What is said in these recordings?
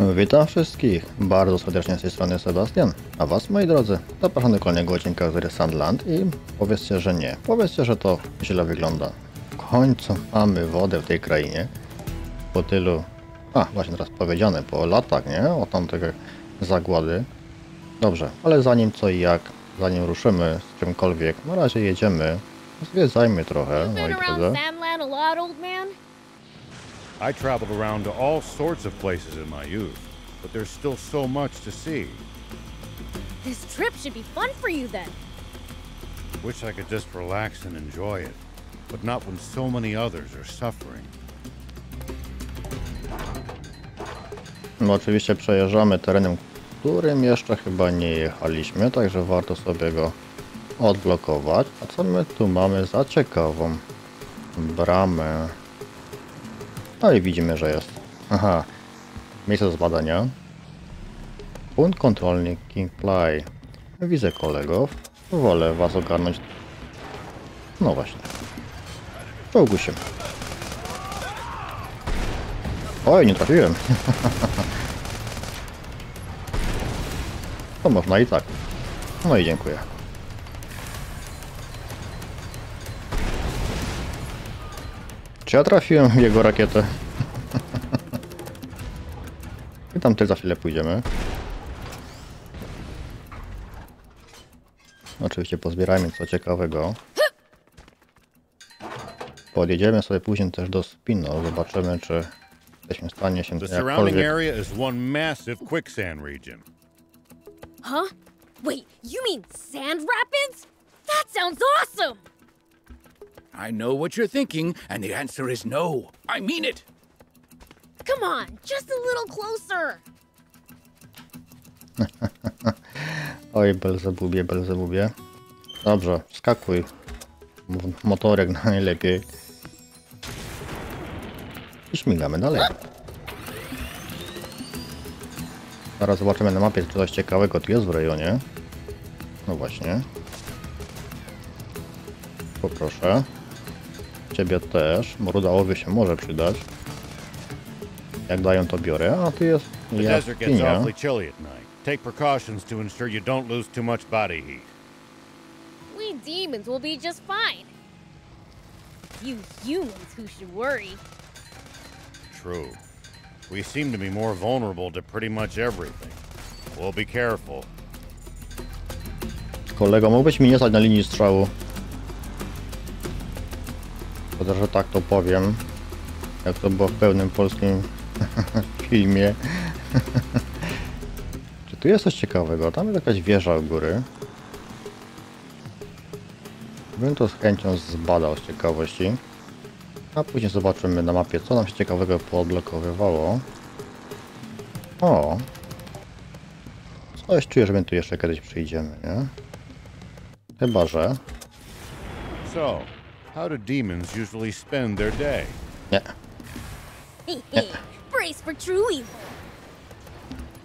Witam wszystkich bardzo serdecznie z tej strony Sebastian, a was moi drodzy zapraszam do kolejnego odcinka z Sandland i powiedzcie, że nie, powiedzcie, że to źle wygląda. W końcu mamy wodę w tej krainie, po tylu, a właśnie teraz powiedziane, po latach, nie, o tamtej zagłady. Dobrze, ale zanim co i jak, zanim ruszymy z czymkolwiek, na razie jedziemy, zwiedzajmy trochę, moi drodzy. Sandland a lot, old man? I traveled around to all sorts of places in my youth, but there's still so much to see. This trip should be fun for you then. Wish I could just relax and enjoy it, but not when so many others are suffering. No oczywiście przejeżdżamy terenem, którym jeszcze chyba nie jechaliśmy, także warto sobie go odblokować. A co my tu mamy za ciekawą bramę? No i widzimy, że jest. Aha, miejsce do zbadania. Punkt kontrolny King Play. Widzę kolegów. Wolę was ogarnąć. No właśnie. Czołgu się. Oj, nie trafiłem. To można i tak. No i dziękuję. Czy ja trafiłem w jego rakietę? I tam też za chwilę pójdziemy. Oczywiście pozbierajmy co ciekawego. Podjedziemy sobie później też do Spino. Zobaczymy, czy jesteśmy w stanie się The surrounding jakkolwiek... area is one massive quicksand region. Huh? Wait, you mean Sand Rapids? That sounds awesome! I know what you're thinking, and the answer is no. I mean it. Come on, just a little closer. Oj, Belzebubie, Belzebubie. Dobrze, skakuj. Motorek najlepiej. I śmigamy dalej. Zaraz zobaczymy na mapie, czy coś ciekawego tu jest w rejonie. No właśnie. Poproszę. Ciebie też. Morudałowy się może przydać. Jak dają, to biorę. A tu jest jaskinia. Take precautions to ensure you don't lose too much body heat. We demons will be just fine. You humans who should worry. True. We seem to be more vulnerable to pretty much everything. We'll be careful. Kolego, mógłbyś mi nie stać na linii strzału? Chociaż, że tak to powiem. Jak to było w pełnym polskim filmie. Czy tu jest coś ciekawego? Tam jest jakaś wieża u góry. Bym to z chęcią zbadał z ciekawości. A później zobaczymy na mapie, co nam się ciekawego poodblokowywało. O! Coś czuję, że my tu jeszcze kiedyś przyjdziemy, nie? Chyba, że... So, how do demons usually spend their day? Nie. Brace for true evil.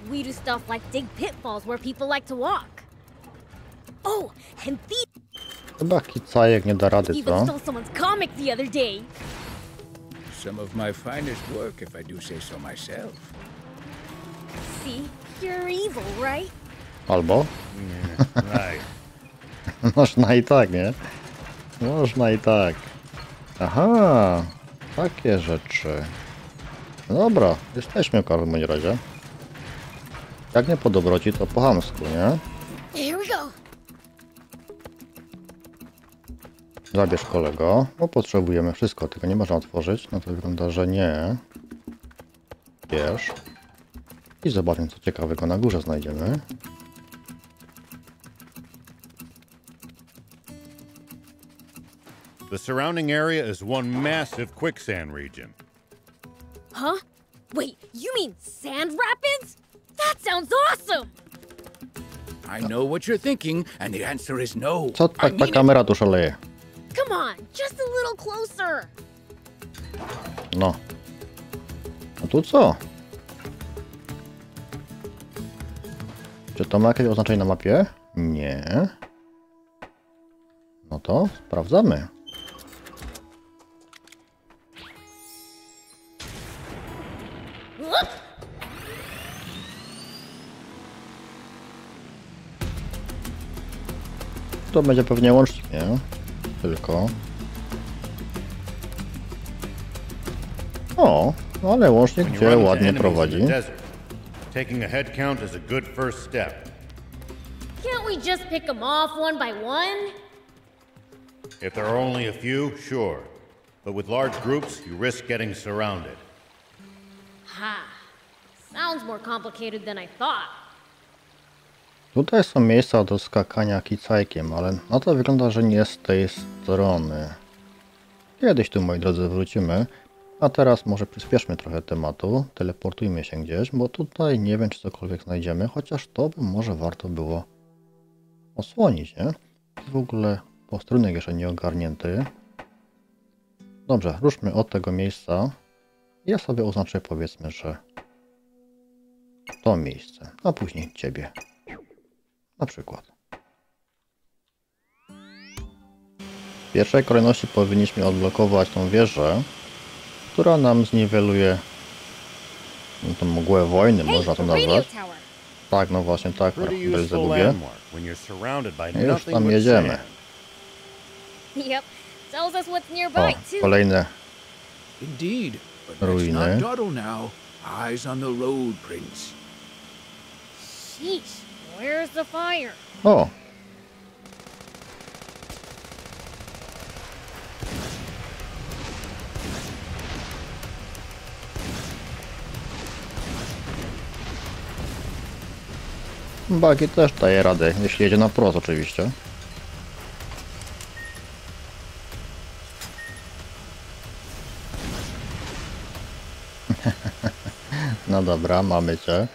We do stuff like dig pitfalls where people like to walk. Oh, and thief Chyba Kicajek nie da rady, even co? stole someone's comic the other day. Some of my finest work, if I do say so myself. See, you're evil, right? Albo? right. Można i tak, nie? Można i tak. Aha, takie rzeczy. No Dobra, jesteśmy w każdym razie. Jak nie po dobroci, to po chamsku, nie? Zabierz kolego, bo potrzebujemy wszystko, tylko nie można otworzyć. No to wygląda, że nie. Bierz. I zobaczymy, co ciekawego na górze znajdziemy. The surrounding area is one massive quicksand region. Huh? Wait, you mean Sand Rapids? That sounds awesome! I know what you're thinking, and the answer is no. Co I tak ta mean kamera tu szaleje? Come on, just a little closer. No. A tu co? Czy to ma jakieś oznaczenie na mapie? Nie. No to sprawdzamy. To będzie pewnie łącznik, nie? Tylko. O, no ale łącznik When cię ładnie prowadzi. in the desert, taking a head count is a good first step. Can't we just pick them off one by one? If there are only a few, sure. But with large groups, you risk getting surrounded. Ha. Sounds more complicated than I thought. Tutaj są miejsca do skakania kicajkiem, ale na to wygląda, że nie z tej strony. Kiedyś tu, moi drodzy, wrócimy. A teraz może przyspieszmy trochę tematu. Teleportujmy się gdzieś, bo tutaj nie wiem, czy cokolwiek znajdziemy, chociaż to by może warto było osłonić, nie? W ogóle postrunek jeszcze nie ogarnięty. Dobrze, ruszmy od tego miejsca. Ja sobie oznaczę, powiedzmy, że to miejsce, a później ciebie. Na przykład. W pierwszej kolejności powinniśmy odblokować tą wieżę, która nam zniweluje no, tą mgłę wojny, można to nazwać. Tak, no właśnie tak, Belzebubie. by Już tam jedziemy. O, kolejne Ruiny. Eyes on the road, Prince. Sheesh. Where's the fire? O! Bagi też daje radę, jeśli jedzie na prost oczywiście. No dobra, mamy cię.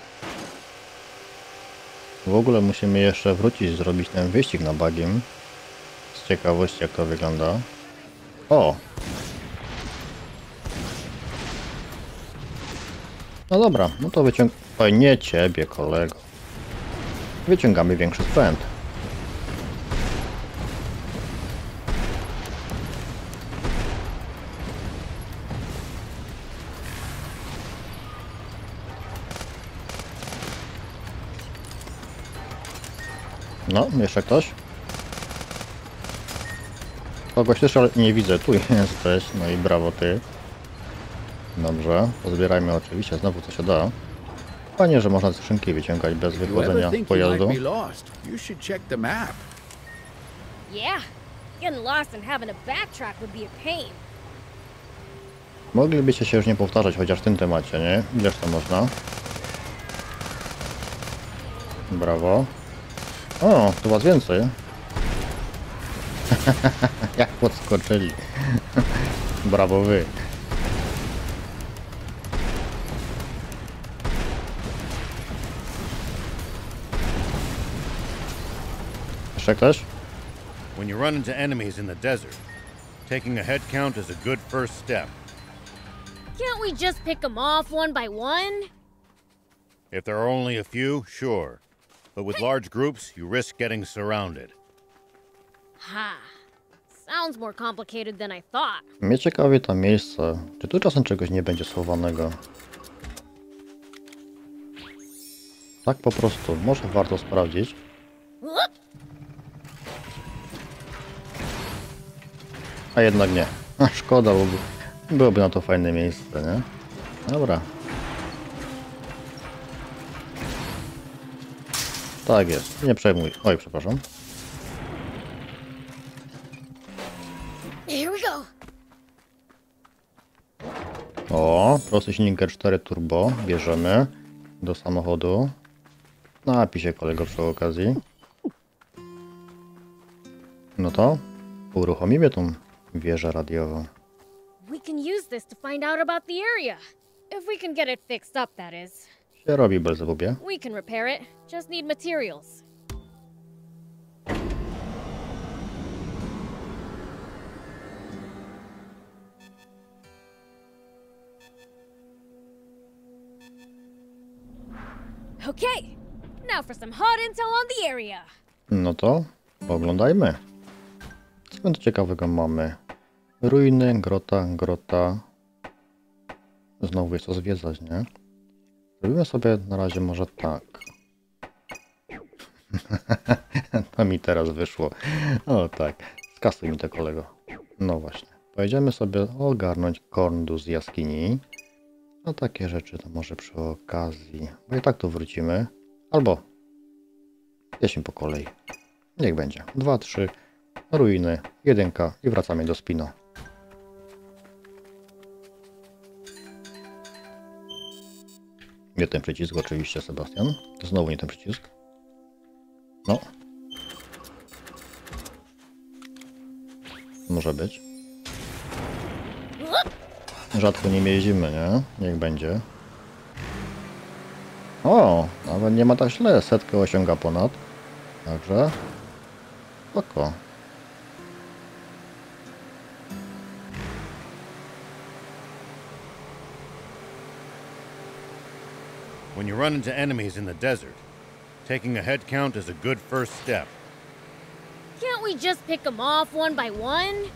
W ogóle musimy jeszcze wrócić, zrobić ten wyścig na bagiem. Z ciekawości jak to wygląda. O! No dobra, no to wyciąg... Oj, nie ciebie, kolego. Wyciągamy większy sprzęt. No, jeszcze ktoś? Kogoś też, ale nie widzę. Tu jesteś. No i brawo ty. Dobrze. Pozbierajmy oczywiście znowu co się da. Fajnie, że można skrzynki wyciągać bez wychodzenia z pojazdu. be lost, you should check the map. Yeah. Getting lost and having to backtrack would be a pain. Moglibyście się już nie powtarzać, chociaż w tym temacie, nie? Ileż to można? Brawo. O, tu was więcej. Jak podskoczyli. Brawo wy. Jeszcze ktoś? When you run into enemies in the desert, taking a head count is a good first step. Can't we just pick them off one by one? If there are only a few, sure. But with large groups, you risk getting surrounded. Ha. Sounds more complicated than I thought. Mnie ciekawi to miejsce. Czy tu czasem czegoś nie będzie schowanego? Tak po prostu. Może warto sprawdzić. A jednak nie. A szkoda, bo by- byłoby na to fajne miejsce, nie? Dobra. Tak jest. Nie przejmuj. Oj, przepraszam. O, prosty silnik 4 turbo. Bierzemy do samochodu. Napij się kolego przy okazji. No to uruchomimy tą wieżę radiową. We can use this to find out about the area. If we can get it fixed up, that is. Się robi Belzebubie. We can repair it. Just need materials. Okay, now for some hot intel on the area. No to oglądajmy. Co tu ciekawego mamy? Ruiny, grota, grota. Znowu jest to zwiedzać, nie? Zrobimy sobie na razie może tak. to mi teraz wyszło. O tak. Skasuj mi to kolego. No właśnie. Pojedziemy sobie ogarnąć korndu z jaskini. No takie rzeczy to może przy okazji. Bo i tak tu wrócimy. Albo jeźdźmy po kolei. Niech będzie. Dwa, trzy. Ruiny. Jedynka. I wracamy do Spino. Nie ten przycisk oczywiście, Sebastian. Znowu nie ten przycisk. No. Może być. Rzadko nim jeździmy, nie? Niech będzie. O, nawet nie ma tak źle. Setkę osiąga ponad. Także. Spoko. When you run into enemies in the desert, taking a head count is a good first step. Can't we just pick them off one by one?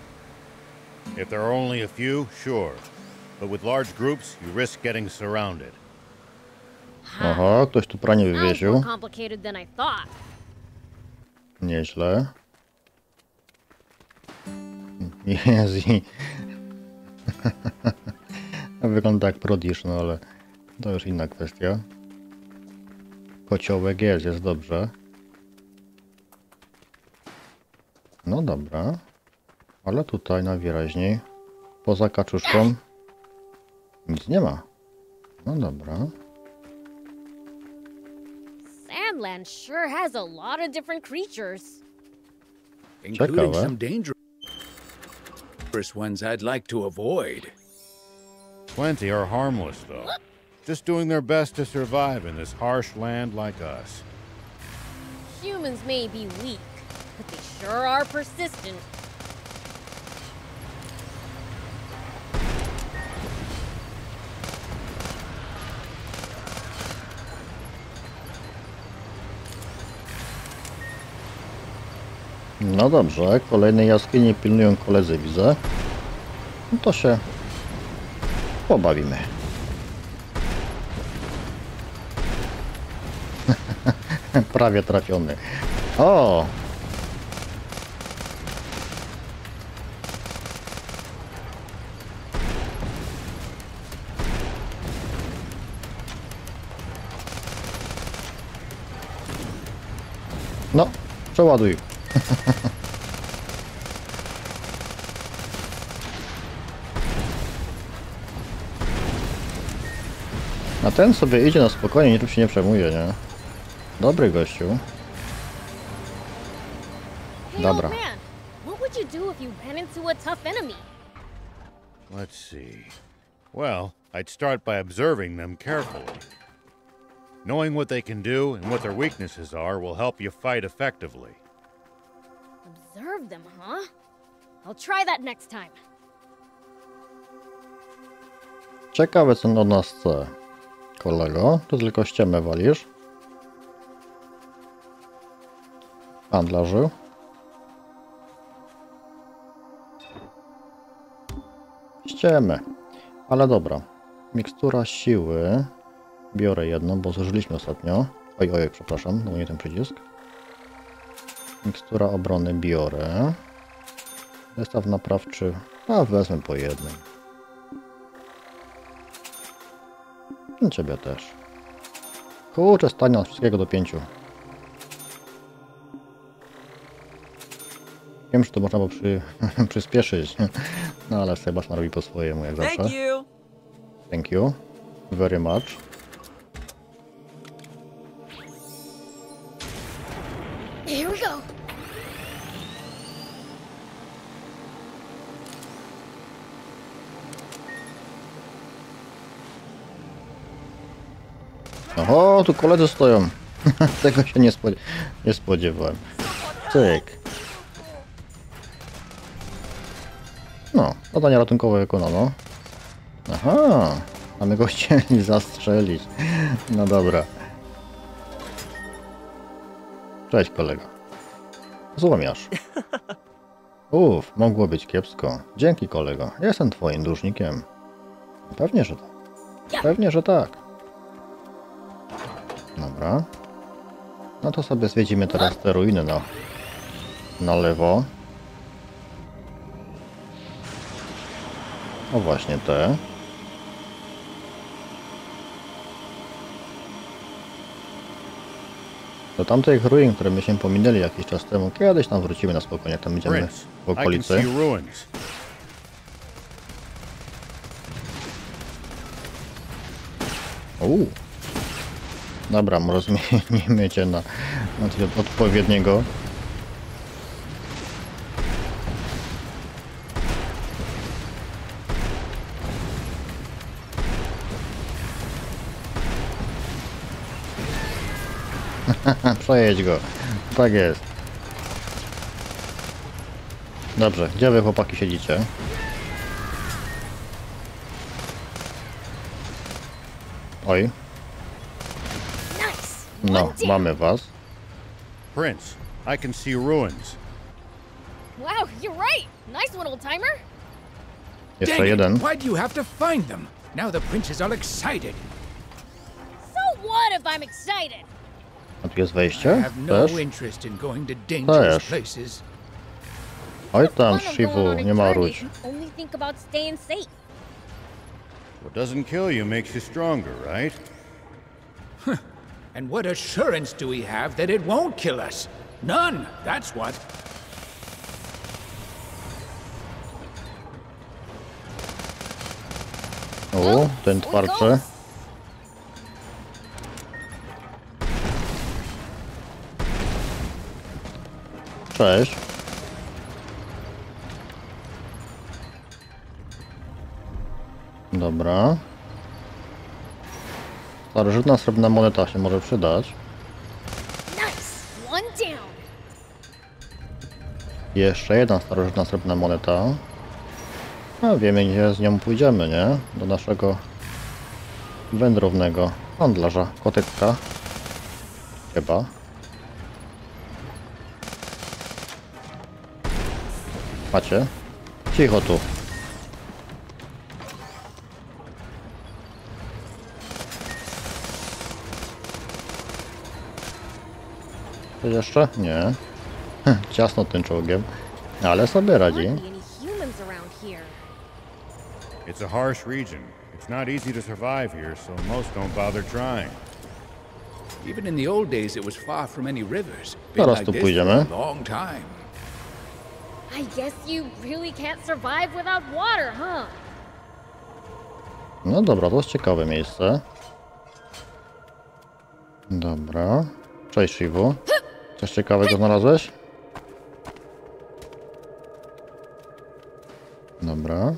If there are only a few, sure. But with large groups, you risk getting surrounded. Aha, ktoś tu pranie Sounds more wywieził. complicated than I thought. Nieźle. Jezi. Wygląda jak prodisz, no ale to już inna kwestia. Kociołek jest, jest dobrze. No dobra. Ale tutaj najwyraźniej poza kaczuszką nic nie ma. No dobra. Sandland sure has a lot of different creatures. Including some dangerous ones I'd like to avoid. Plenty are harmless, though. Just doing their best to survive in this harsh land like us. Humans may be weak, but they sure are persistent. No dobrze, kolejnej jaskini pilnują koledzy, widzę. No to się pobawimy. Prawie trafiony. O! No, przeładuj. A ten sobie idzie na spokojnie, niczym się nie przejmuje, nie? Dobry gościu. Hey, Dobra. man, what would you do if you ran into a tough enemy? Let's see. Well, I'd start by observing them carefully. Knowing what they can do and what their weaknesses are will help you fight effectively. Observe them, huh? I'll try that next time. Ciekawe co on od nas chce. Kolego, tu tylko ściemę walisz. Handlarzu. Ściemę. Ale dobra. Mikstura siły. Biorę jedną, bo zużyliśmy ostatnio. Oj, oj, przepraszam, no nie ten przycisk. Mikstura obrony biorę. Zestaw naprawczy. A wezmę po jednym. I ciebie też. Kurczę, stanie wszystkiego do pięciu. Wiem, że to można było przy, przyspieszyć. No ale Sebastian robi po swojemu, jak zawsze. Thank you. Thank you. Very much. Here we go. Oho, tu koledzy stoją. Tego się nie, spodzie nie spodziewałem. Cyk. No, zadanie ratunkowe wykonano. Aha, a my go chcieli zastrzelić. No dobra. Cześć kolego. Złomiarz. Uff, mogło być kiepsko. Dzięki kolego, jestem twoim dłużnikiem. Pewnie, że tak. Pewnie, że tak. Dobra. No to sobie zwiedzimy teraz te ruiny na, na lewo. O właśnie te. Do tamtych ruin, które myśmy pominęli jakiś czas temu, kiedyś tam wrócimy na spokojnie, tam będziemy Prince, w okolicy. Uuu. Dobra, może zmienimy cię na, na odpowiedniego. Przejedź go. Tak jest. Dobrze, gdzie wy chłopaki siedzicie? Oj, no, mamy was. Prince, I can see ruins. Wow, you're right. Nice one, old timer. Jeszcze jeden. Why do you have to find them? Now the prince is all excited. So what if I'm excited? A tu jest I wejście? have no Też? interest in going to dangerous Też. places. Oj The tam, fun of Shivu, going on nie journey marudź. Only think about staying safe. What doesn't kill you makes you stronger, right? And what assurance do we have that it won't kill us? None, that's what. O, ten Full twardszy. Cześć. Dobra. Starożytna srebrna moneta się może przydać. Jeszcze jedna starożytna srebrna moneta. No wiemy gdzie z nią pójdziemy, nie? Do naszego wędrownego handlarza kotytka. Chyba. Macie? Cicho tu. Coś jeszcze? Nie. Ciasno tym czołgiem. Ale sobie radzi. It's a harsh region. It's not easy to survive here, so most don't bother trying. Even in the old days, it was far from any rivers. Tu pójdziemy. for a long time. I guess you really can't survive without water, huh? No dobra, to jest ciekawe miejsce. Dobra. Cześć Shivu. Coś ciekawego znalazłeś? Dobra.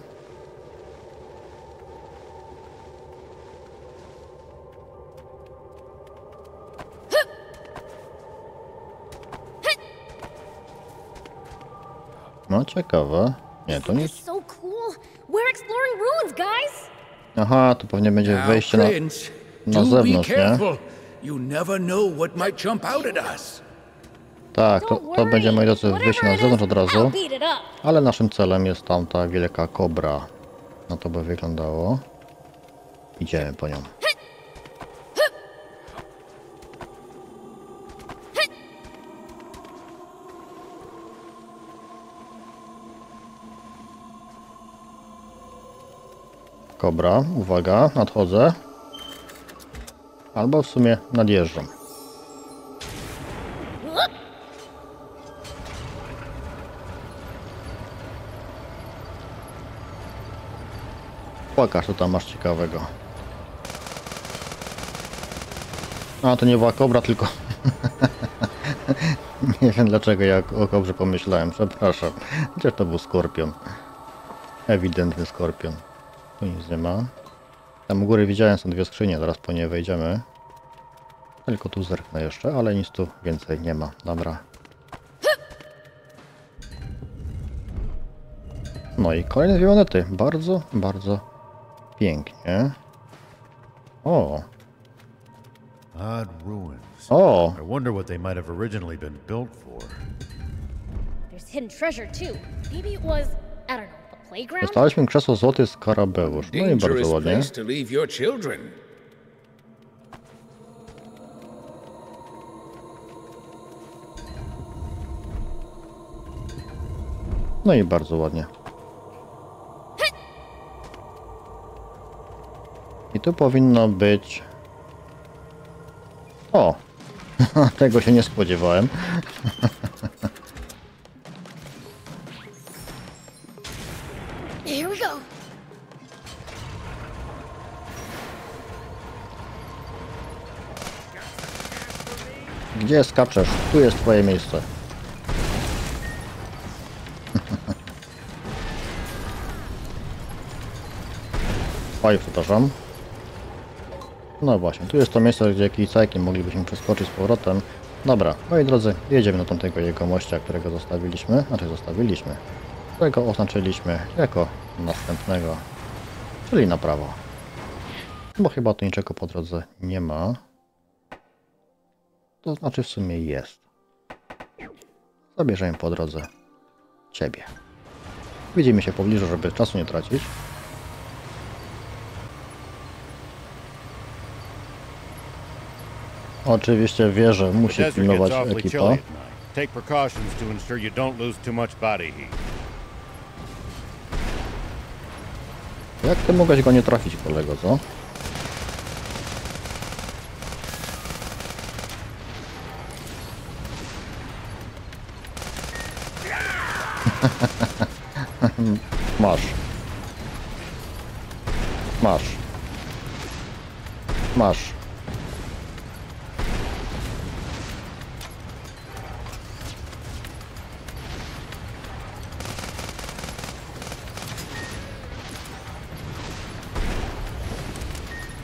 No ciekawe. Nie, to guys. Aha, to pewnie będzie wejście na... Na zewnątrz, nie? careful. You never know what might jump out at us. Tak, to, to będzie, moi drodzy, wyjście na zewnątrz od razu. Ale naszym celem jest tam ta wielka kobra. No to by wyglądało. Idziemy po nią. Kobra, uwaga, nadchodzę. Albo w sumie nadjeżdżam. Pokaż, co tam masz ciekawego. A, to nie była kobra, tylko... nie wiem dlaczego ja o kobrze pomyślałem, przepraszam. Chociaż to był skorpion. Ewidentny skorpion. Tu nic nie ma. Tam u góry widziałem, są dwie skrzynie, zaraz po nie wejdziemy. Tylko tu zerknę jeszcze, ale nic tu więcej nie ma. Dobra. No i kolejne dwie monety. Bardzo, bardzo pięknie. O, Odd ruins. o, I wonder what they might have originally been built for. There's hidden treasure too. Maybe it was, I don't know? Dostaliśmy krzesło złoty z Karabeusz. No i bardzo ładnie. No i bardzo ładnie. I tu powinno być... O! Tego się nie spodziewałem. Gdzie skaczesz? Tu jest twoje miejsce. Oj, przepraszam. No właśnie, tu jest to miejsce, gdzie kijcajkiem moglibyśmy przeskoczyć z powrotem. Dobra, moi drodzy, jedziemy do tamtego jegomościa, którego zostawiliśmy, znaczy zostawiliśmy, którego oznaczyliśmy jako następnego, czyli na prawo. Bo chyba tu niczego po drodze nie ma. To znaczy w sumie jest. Zabierzemy po drodze Ciebie. Widzimy się pobliżu, żeby czasu nie tracić. Oczywiście wie, że musi pilnować ekipa. Take precautions to ensure you don't lose too much body heat. Jak ty mogłeś go nie trafić, kolego, co? Masz. Masz. Masz.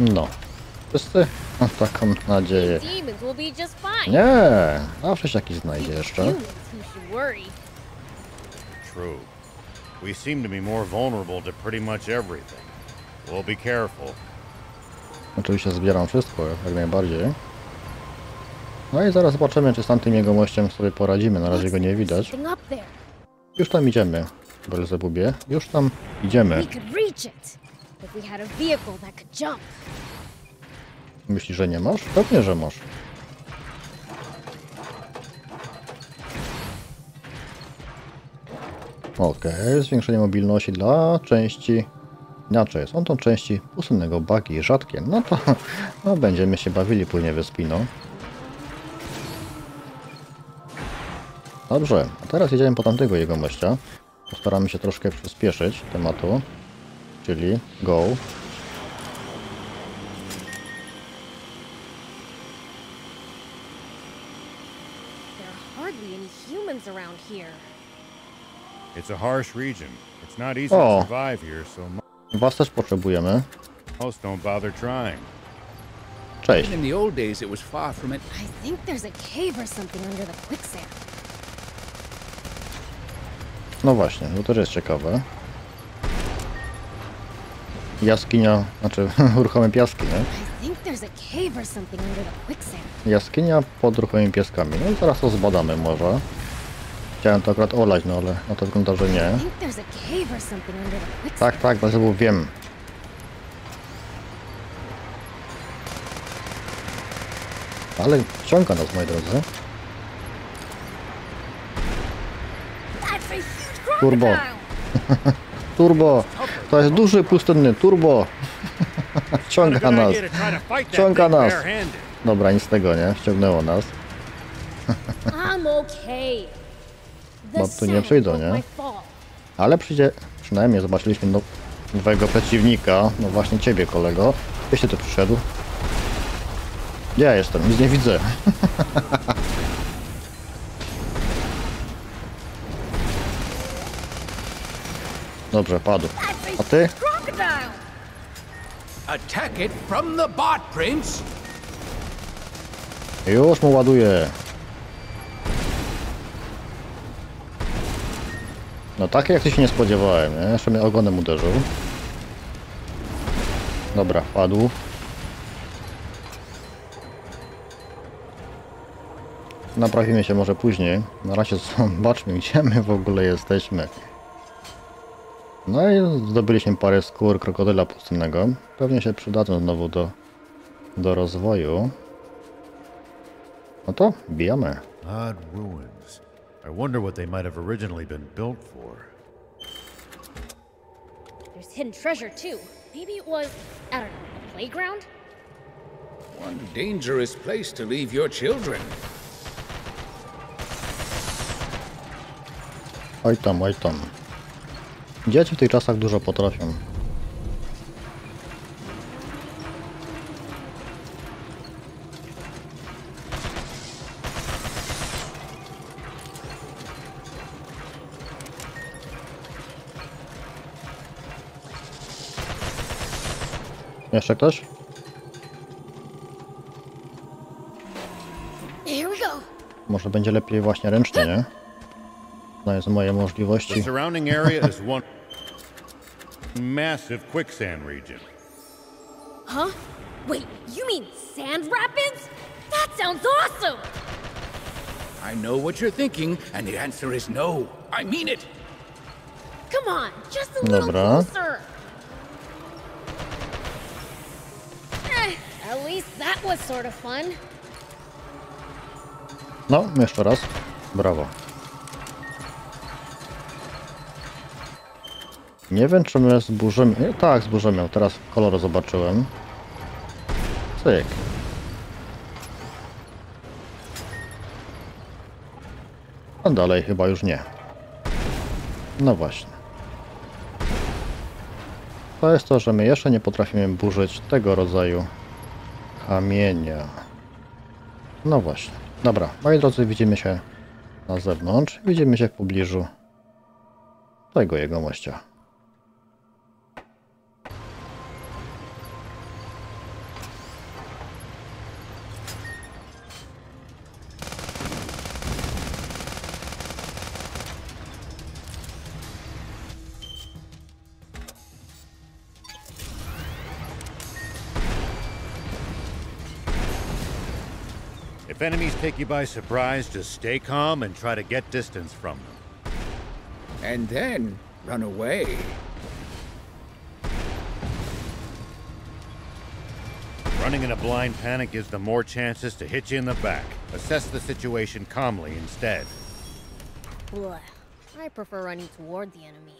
No. Wszyscy? Mam taką nadzieję. Nie, zawsze się jakiś znajdzie jeszcze. True. We seem to be more vulnerable to pretty much everything. We'll be careful. Oczywiście zbieram wszystko, jak najbardziej. No i zaraz zobaczymy, czy z tamtym jegomościem sobie poradzimy. Na razie go nie widać. Już tam idziemy, Belzebubie. Już tam idziemy. Myślisz, że nie masz? Pewnie, że masz. Okej, zwiększenie mobilności dla części... Inaczej, są to części pustynnego buggy, rzadkie. No to no, będziemy się bawili później we spino. Dobrze, a teraz jedziemy po tamtego jegomościa. Postaramy się troszkę przyspieszyć tematu. Czyli go. There are hardly any humans around here. It's a harsh region. It's not easy to survive here, so Was też potrzebujemy. most don't bother trying. Cześć. In the old days, it was far from it. I think there's a cave or something under the quicksand. No właśnie, to też jest ciekawe. Jaskinia, znaczy ruchome piaski, nie? I think there's a cave or something under the quicksand. Jaskinia pod ruchomymi piaskami. No zaraz to zbadamy może. Chciałem to akurat olać, no ale na to wygląda, że nie. Tak, tak, bardzo wiem. Ale wciąga nas, moi drodzy. Turbo. Turbo! To jest duży pustynny turbo! Not a Wciąga good nas. Ciąga nas. Dobra, nic z tego, nie? Wciągnęło nas. I'm okay. Bo tu nie przyjdą, nie? Ale przyjdzie, przynajmniej zobaczyliśmy no- nowego przeciwnika, no właśnie ciebie kolego. Ty tu przyszedł? Ja jestem? Nic nie widzę. Dobrze, padł. A ty? Attack it from the bot, Prince! Już mu ładuję. No takie jak się nie spodziewałem, nie? Jeszcze mnie ogonem uderzył. Dobra, padł. Naprawimy się może później. Na razie zobaczmy, gdzie my w ogóle jesteśmy. No i zdobyliśmy parę skór krokodyla pustynnego. Pewnie się przydadzą znowu do, do rozwoju. No to bijamy. Odd ruins. I wonder what they might have originally been built for. There's hidden treasure too. Maybe it was, I don't know, a playground? One dangerous place to leave your children. Oj tam, oj tam. Dzieci w tych czasach dużo potrafią. Jeszcze ktoś? Here we go. Może będzie lepiej właśnie ręcznie, nie? Znając moje The możliwości. surrounding area is one massive quicksand region. Huh? Wait, you mean sand rapids? That sounds awesome! I know what you're thinking, and the answer is no. I mean it. Come on, just a little Dobra. closer. At least that was sort of fun. No, jeszcze raz. Brawo. Nie wiem, czy my zburzymy... Nie, tak, zburzymy. Teraz kolor zobaczyłem. Cyk. A dalej chyba już nie. No właśnie. To jest to, że my jeszcze nie potrafimy burzyć tego rodzaju kamienia. No właśnie. Dobra, moi drodzy, widzimy się na zewnątrz. Widzimy się w pobliżu tego jegomościa. Take you by surprise, just stay calm and try to get distance from them. And then run away. Running in a blind panic gives them more chances to hit you in the back. Assess the situation calmly instead. Blech. I prefer running toward the enemy.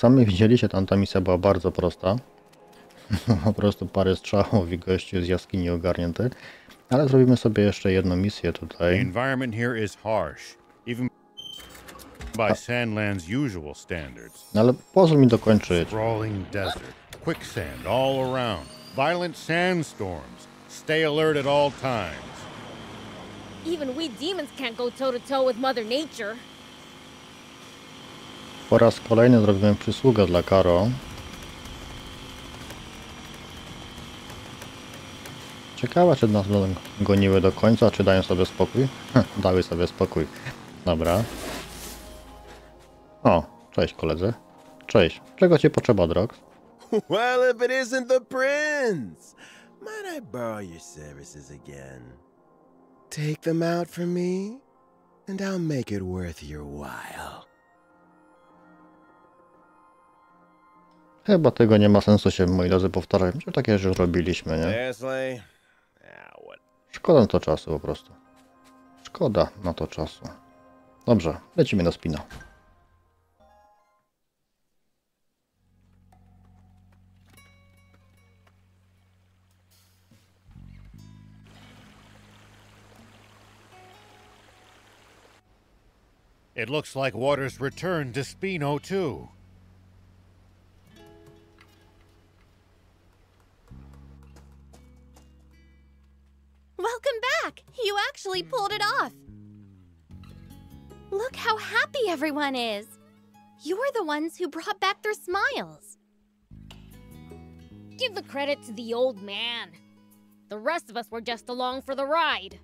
Sami widzieliście, tamta misja była bardzo prosta. po prostu parę strzałów i gościu z jaskini ogarnięty. Ale zrobimy sobie jeszcze jedną misję The tutaj. environment here is harsh, even by Sandland's usual standards. No ale pozwól mi dokończyć. Sprawling desert, quicksand all around, violent sandstorms. Stay alert at all times. Even we demons can't go toe to toe with Mother Nature. Po raz kolejny zrobimy przysługę dla Karo. Ciekawe, czy nas goniły do końca, czy dają sobie spokój? Dały sobie spokój. Dobra. O, cześć koledzy. Cześć. Czego ci potrzeba, Drox? Well, if it isn't the prince, might I borrow your services again? Take them out for me, and I'll make it worth your while. Chyba tego nie ma sensu się, moi drodzy, powtarzać. Że takie już robiliśmy, nie? Szkoda na to czasu po prostu. Szkoda na to czasu. Dobrze, lecimy na spina. It looks like water's returned to Spino, too. Everyone is! You're the ones who brought back their smiles. Give the credit to the old man. The rest of us were just along for the ride.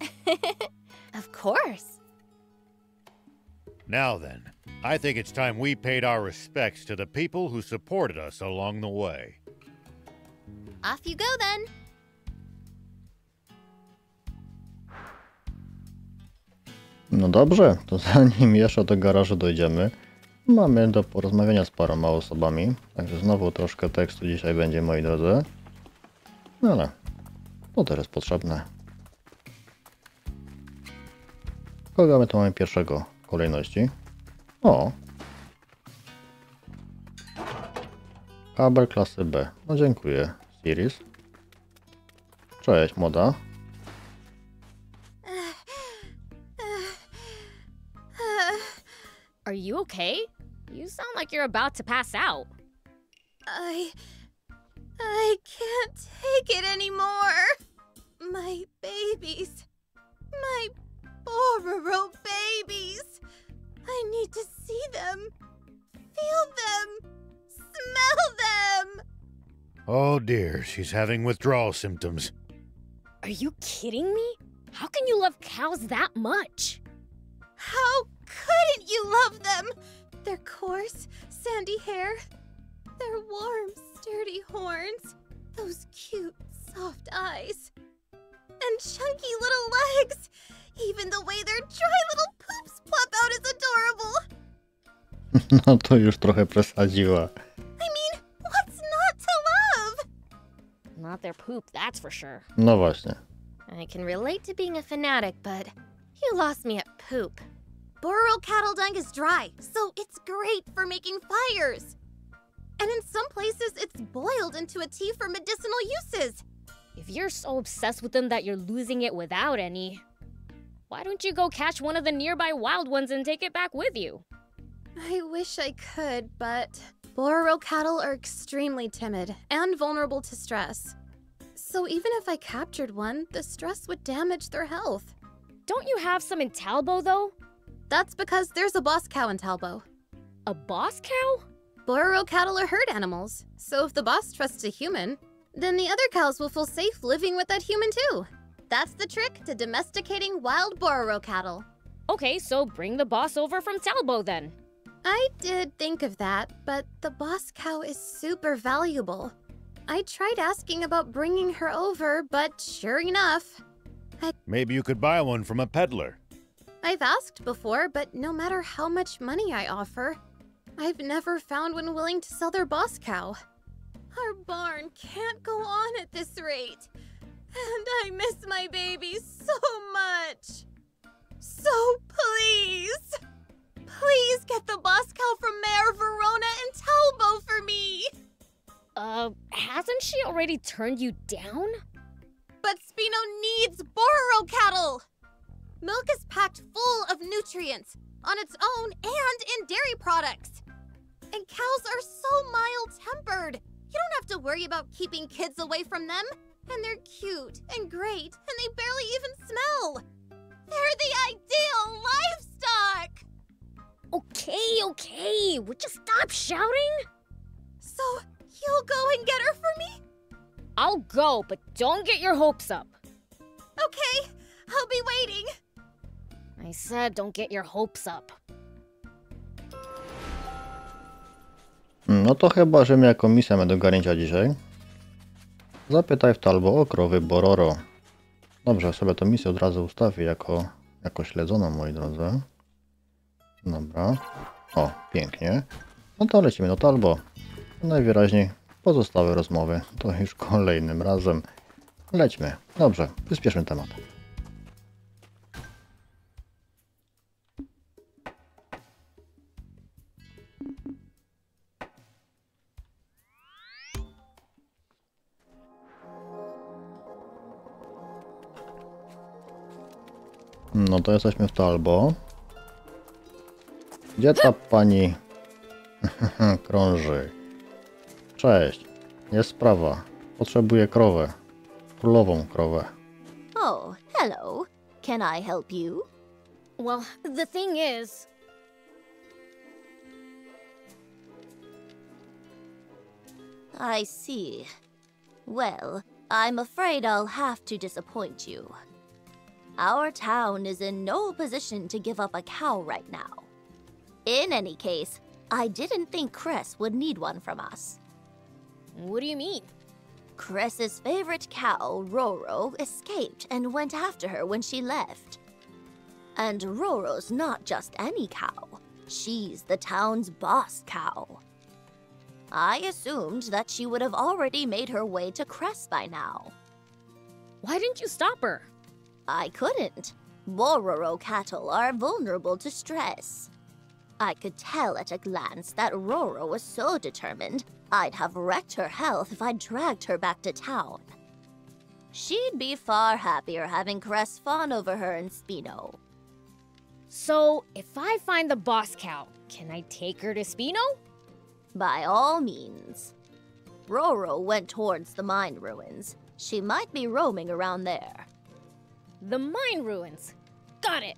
Of course. Now then, I think it's time we paid our respects to the people who supported us along the way. Off you go then. No dobrze, to zanim jeszcze do garażu dojdziemy, mamy do porozmawiania z paroma osobami, także znowu troszkę tekstu dzisiaj będzie, moi drodzy. No ale to jest potrzebne. Kogo my tu mamy pierwszego kolejności? O! Kabel klasy B. No dziękuję, Siris. Cześć, młoda. Are you okay? You sound like you're about to pass out. I. I can't take it anymore. My babies. My Bororo babies. I need to see them, feel them, smell them. Oh dear, she's having withdrawal symptoms. Are you kidding me? How can you love cows that much? How couldn't you love them? Their coarse, sandy hair, their warm, sturdy horns, those cute, soft eyes, and chunky little legs. Even the way their dry little poops plop out is adorable. No to już trochę przesadziła. I mean, what's not to love? Not their poop, that's for sure. No właśnie. I can relate to being a fanatic, but you lost me at poop. Bororo cattle dung is dry, so it's great for making fires. And in some places, it's boiled into a tea for medicinal uses. If you're so obsessed with them that you're losing it without any, why don't you go catch one of the nearby wild ones and take it back with you? I wish I could, but Bororo cattle are extremely timid and vulnerable to stress. So even if I captured one, the stress would damage their health. Don't you have some in Talbo, though? That's because there's a boss cow in Talbo. A boss cow? Bororo cattle are herd animals, so if the boss trusts a human, then the other cows will feel safe living with that human too. That's the trick to domesticating wild Bororo cattle. Okay, so bring the boss over from Talbo then. I did think of that, but the boss cow is super valuable. I tried asking about bringing her over, but sure enough, I... Maybe you could buy one from a peddler. I've asked before, but no matter how much money I offer, I've never found one willing to sell their boss cow. Our barn can't go on at this rate. And I miss my baby so much. So please, please get the boss cow from Mayor Verona and Talbo for me. Uh, hasn't she already turned you down? But Spino needs Bororo cattle! Milk is packed full of nutrients on its own and in dairy products. And cows are so mild tempered. You don't have to worry about keeping kids away from them. And they're cute and great, and they barely even smell. They're the ideal livestock! Okay, okay, would you stop shouting? So, you'll go and get her for me? I'll go, but don't get your hopes up. Okay, I'll be waiting. I said don't get your hopes up. No to chyba, że my jako misja mamy do garnięcia dzisiaj. Zapytaj w Talbo o krowy Bororo. Dobrze, sobie tę misję od razu ustawię jako, jako śledzoną, moi drodzy. Dobra. O, pięknie. No to lecimy do Talbo. Najwyraźniej pozostałe rozmowy to już kolejnym razem. Lećmy. Dobrze, przyspieszmy temat. No to jesteśmy w Talbo. Gdzie ta pani krąży? Cześć. Jest sprawa. Potrzebuję krowę. Królową krowę. Oh, hello. Can I help you? Well, the thing is, I see. Well, I'm afraid I'll have to disappoint you. Our town is in no position to give up a cow right now. In any case, I didn't think Cress would need one from us. what do you mean? Cress's favorite cow, Roro, escaped and went after her when she left. And Roro's not just any cow. She's the town's boss cow. I assumed that she would have already made her way to Crest by now. Why didn't you stop her? I couldn't. Bororo cattle are vulnerable to stress. I could tell at a glance that Roro was so determined I'd have wrecked her health if I'd dragged her back to town. She'd be far happier having Crest fawn over her in Spino. So, if I find the boss cow, can I take her to Spino? By all means. Roro went towards the mine ruins. She might be roaming around there. The mine ruins. Got it.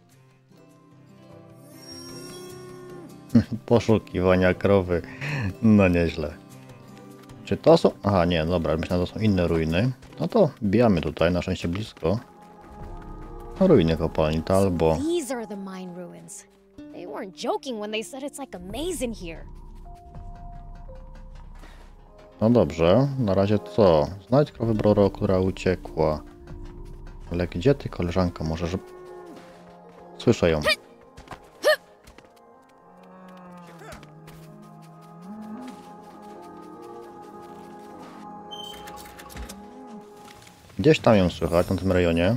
Poszukiwania krowy. No nieźle. Czy to są... Aha, nie, dobra, myślałem, że to są inne ruiny. No to bijamy tutaj, na szczęście blisko. Ruiny kopalni Talbo. These are the mine ruins. They weren't joking when they said it's like a maze in here. No dobrze, na razie co? Znajdź krowę Broro, która uciekła. Ale gdzie ty, koleżanko, może, że... Słyszę ją. Gdzieś tam ją słychać, na tym rejonie.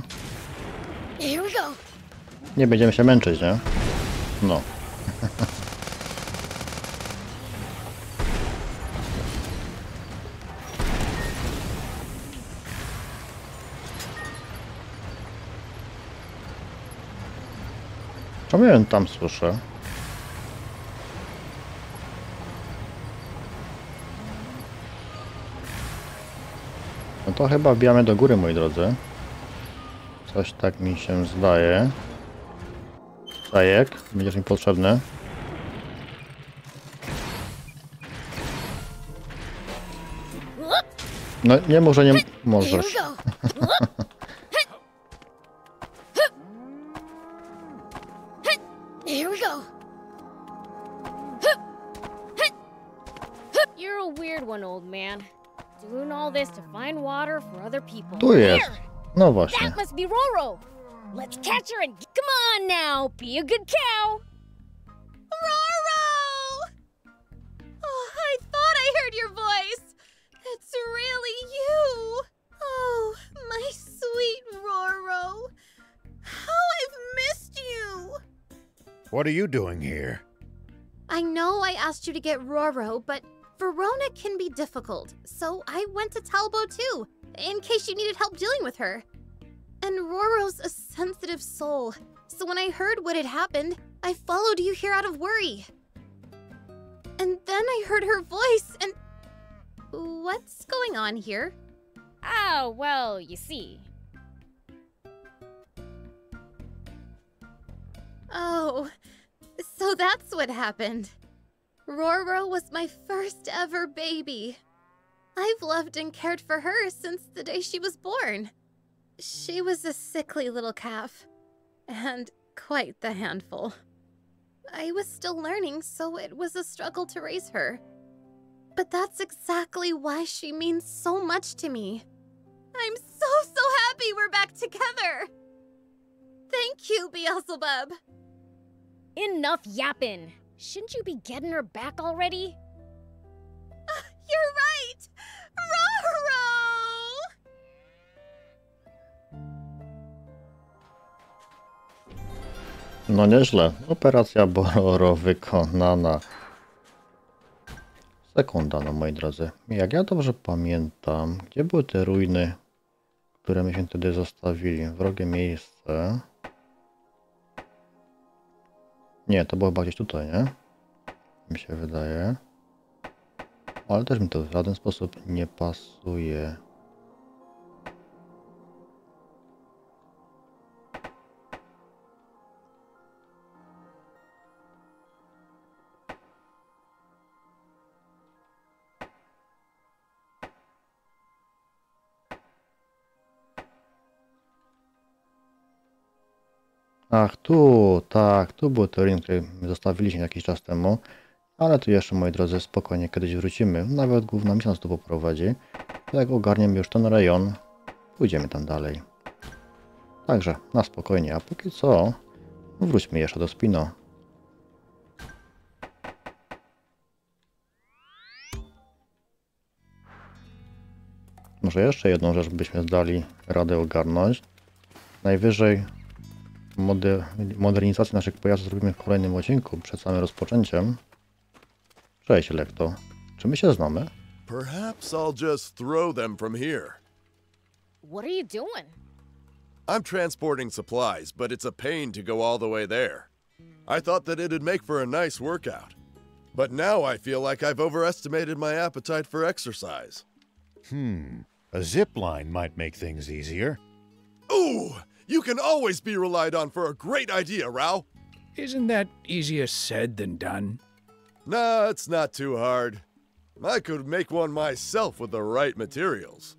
Nie będziemy się męczyć, nie? No. Czemu ja tam słyszę? No to chyba wbijamy do góry, moi drodzy. Coś tak mi się zdaje. Zajek, będziesz mi potrzebny. No nie, może nie możesz. No właśnie. That must be Roro. Let's catch her and come on now, be a good cow. Roro! Oh, I thought I heard your voice. It's really you. Oh, my sweet Roro. How I've missed you. What are you doing here? I know I asked you to get Roro, but Verona can be difficult, so I went to Talbo too, in case you needed help dealing with her. And Roro's a sensitive soul, so when I heard what had happened, I followed you here out of worry. And then I heard her voice, and. What's going on here? Ah, well, you see. Oh, so that's what happened. Roro was my first ever baby. I've loved and cared for her since the day she was born. She was a sickly little calf, and quite the handful. I was still learning, so it was a struggle to raise her. But that's exactly why she means so much to me. I'm so, so happy we're back together! Thank you, Beelzebub! Enough yapping. Shouldn't you be getting her back already? You're right! Roro! No nieźle. Operacja Bororo wykonana. Sekunda, no moi drodzy. Jak ja dobrze pamiętam, gdzie były te ruiny, które myśmy wtedy zostawili? Wrogie miejsce. Nie, to było chyba gdzieś tutaj, nie? Mi się wydaje. Ale też mi to w żaden sposób nie pasuje. Ach, tu, tak, tu był teorin, który zostawiliśmy jakiś czas temu. Ale tu jeszcze, moi drodzy, spokojnie kiedyś wrócimy. Nawet główna misja nas tu poprowadzi. Jak ogarniemy już ten rejon, pójdziemy tam dalej. Także, na spokojnie. A póki co, Wróćmy jeszcze do Spino. Może jeszcze jedną rzecz byśmy zdali radę ogarnąć. Najwyżej modernizację naszych pojazdów zrobimy w kolejnym odcinku przed samym rozpoczęciem. Cześć Lekto. Czy my się znamy? Perhaps I'll just throw them from here. What are you doing? I'm transporting supplies, but it's a pain to go all the way there. I thought that it'd make for a nice workout. But now I feel like I've overestimated my appetite for exercise. Hmm. A zip line might make things easier. Ooh! You can always be relied on for a great idea, Rao! Isn't that easier said than done? Nah, it's not too hard. I could make one myself with the right materials.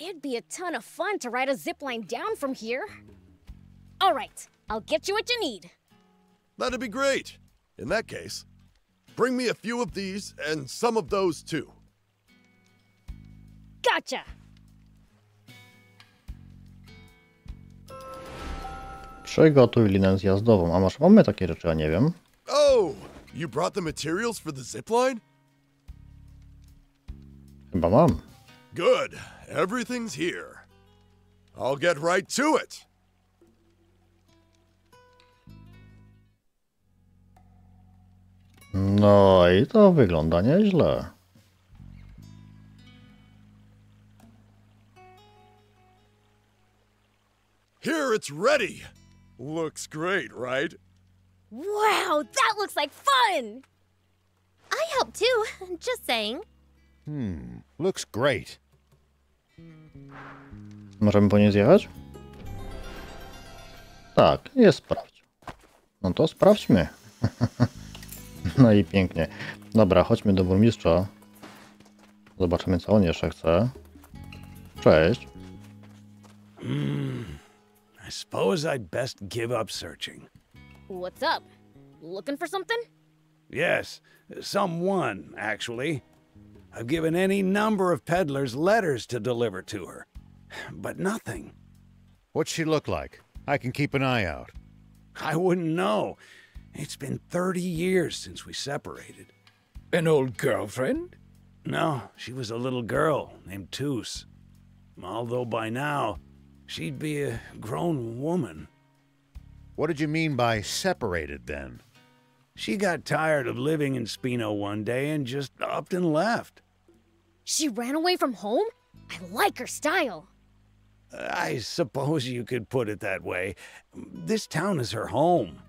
It'd be a ton of fun to ride a zip line down from here. All right, I'll get you what you need. That'd be great. In that case, bring me a few of these and some of those too. Gotcha. Przygotuj linę zjazdową. A masz, mamy takie rzeczy, a nie wiem. Oh, you brought the materials for the zipline? Chyba mam. Good. Everything's here. I'll get right to it. No i to wygląda nieźle. Here it's ready. Looks great, right? Wow, that looks like fun! I help too. Just saying. Hmm. Looks great. Możemy po nie zjechać? Tak, jest sprawdź. No to sprawdźmy. no i pięknie. Dobra, chodźmy do burmistrza. Zobaczymy, co on jeszcze chce. Cześć. I suppose I'd best give up searching. What's up? Looking for something? Yes, someone, actually. I've given any number of peddlers letters to deliver to her, but nothing. What's she look like? I can keep an eye out. I wouldn't know. It's been 30 years since we separated. An old girlfriend? No, she was a little girl named Toos. Although by now, she'd be a grown woman. What did you mean by separated then? She got tired of living in Spino one day and just upped and left. She ran away from home? I like her style. I suppose you could put it that way. This town is her home.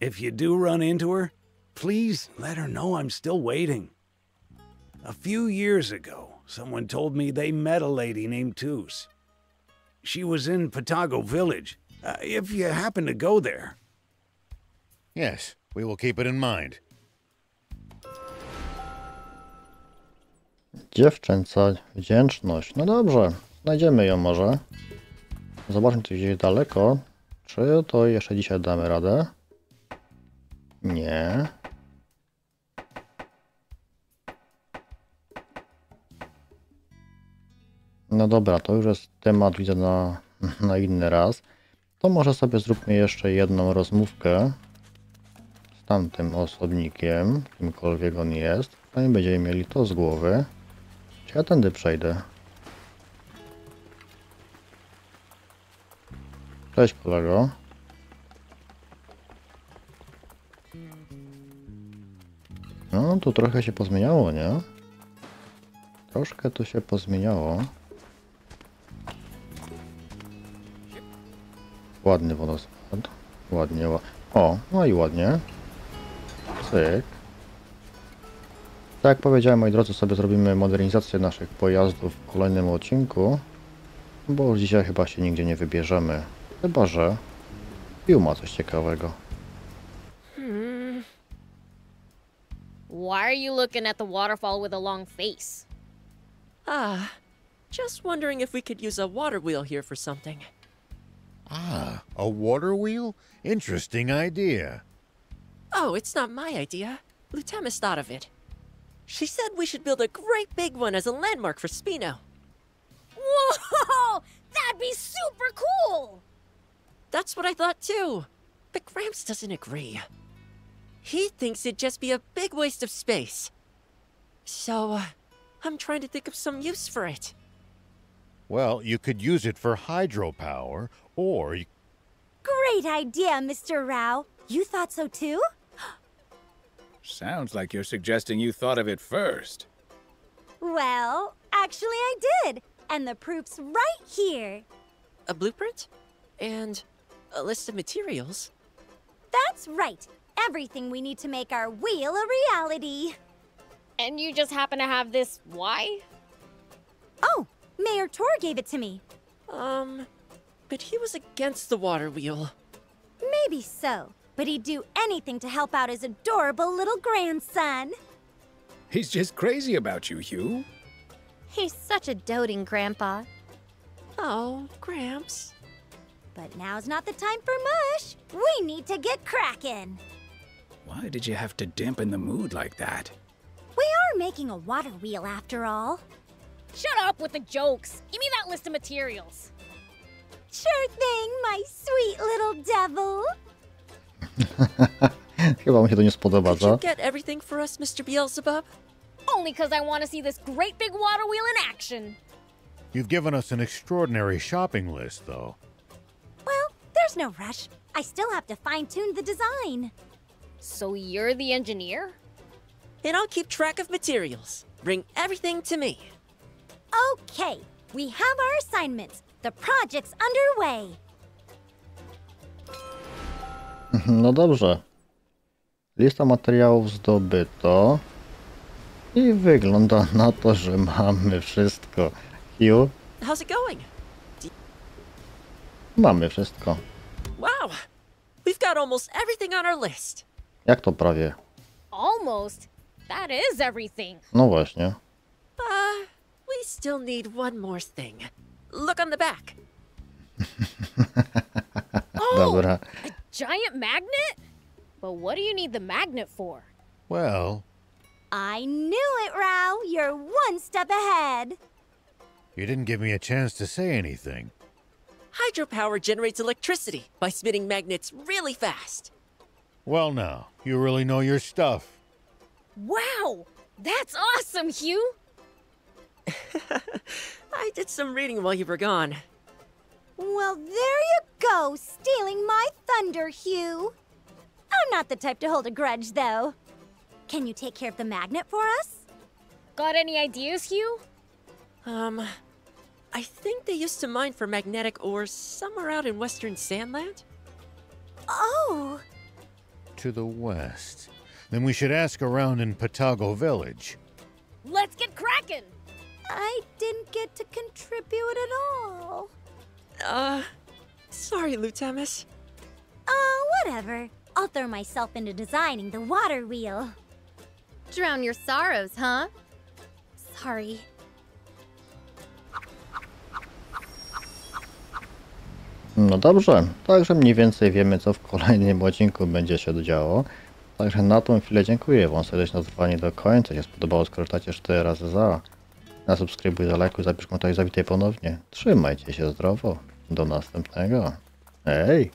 If you do run into her, please let her know I'm still waiting. A few years ago, someone told me they met a lady named Toos. She was in Patago Village. Uh, if you happen to go there, Yes, we will keep it in mind. Dziewczęca wdzięczność. No dobrze, znajdziemy ją może. Zobaczmy, czy gdzieś daleko. Czy to jeszcze dzisiaj damy radę? Nie. No dobra, to już jest temat, widzę, na, na inny raz. To może sobie zróbmy jeszcze jedną rozmówkę z tamtym osobnikiem, kimkolwiek on jest. Zanim będziemy mieli to z głowy. Czy ja tędy przejdę? Cześć kolego. No, tu trochę się pozmieniało, nie? Troszkę tu się pozmieniało. Ładny wodospad. Ładnie, ła... O, no i ładnie. Cyk. Tak jak powiedziałem, moi drodzy, sobie zrobimy modernizację naszych pojazdów w kolejnym odcinku. Bo już dzisiaj chyba się nigdzie nie wybierzemy. Chyba, że Piu ma coś ciekawego. Why are you looking at the waterfall with a long face? Ah, just wondering if we could use a water wheel here for something. Ah, a water wheel? Interesting idea. Oh, it's not my idea. Lutemis thought of it. She said we should build a great big one as a landmark for Spino. Whoa! That'd be super cool! That's what I thought too. But Gramps doesn't agree. He thinks it'd just be a big waste of space. So, uh, I'm trying to think of some use for it. Well, you could use it for hydropower, or you Great idea, Mr. Rao. You thought so too? Sounds like you're suggesting you thought of it first. Well, actually, I did. And the proof's right here. A blueprint? And a list of materials? That's right. Everything we need to make our wheel a reality. And you just happen to have this why? Oh, Mayor Tor gave it to me. Um, but he was against the water wheel. Maybe so, but he'd do anything to help out his adorable little grandson. He's just crazy about you, Hugh. He's such a doting grandpa. Oh, Gramps. But now's not the time for mush. We need to get cracking. Why did you have to dampen the mood like that? We are making a water wheel after all. Shut up with the jokes. Give me that list of materials. Sure thing, my sweet little devil. Chyba mu się to nie spodoba, Did you co? get everything for us, Mr. Beelzebub? Only because I want to see this great big water wheel in action. you've given us an extraordinary shopping list, though. Well, there's no rush. I still have to fine tune the design. So you're the engineer? And I'll keep track of materials. Bring everything to me. Okay, we have our assignments. The project's underway. No dobrze. Lista materiałów zdobyto. I wygląda na to, że mamy wszystko. Hugh, How's it going? mamy wszystko. Wow! We've got almost everything on our list. Jak to prawie? Almost. That is everything. No właśnie. Uh, we still need one more thing. Look on the back. oh, a Giant magnet? But what do you need the magnet for? Well, I knew it, Rao. You're one step ahead. you didn't give me a chance to say anything. Hydropower generates electricity by spinning magnets really fast. Well, now, you really know your stuff. Wow, that's awesome, Hugh. I did some reading while you were gone. Well, there you go, stealing my thunder, Hugh. I'm not the type to hold a grudge, though. Can you take care of the magnet for us? Got any ideas, Hugh? Um, I think they used to mine for magnetic ores somewhere out in western Sandland. Oh, To the west. Then we should ask around in Patago Village. let's get cracking. I didn't get to contribute at all. Uh, sorry, Lutamis. Oh, whatever. I'll throw myself into designing the water wheel. Drown your sorrows, huh? Sorry. No dobrze, także mniej więcej wiemy, co w kolejnym odcinku będzie się działo. Także na tą chwilę dziękuję Wam serdecznie za trwanie do końca. Jeśli się spodobało, skorzystacie 4 razy za. Zasubskrybuj, zalajkuj, zapisz komentarz, zawitaj ponownie. Trzymajcie się zdrowo. Do następnego. Hej!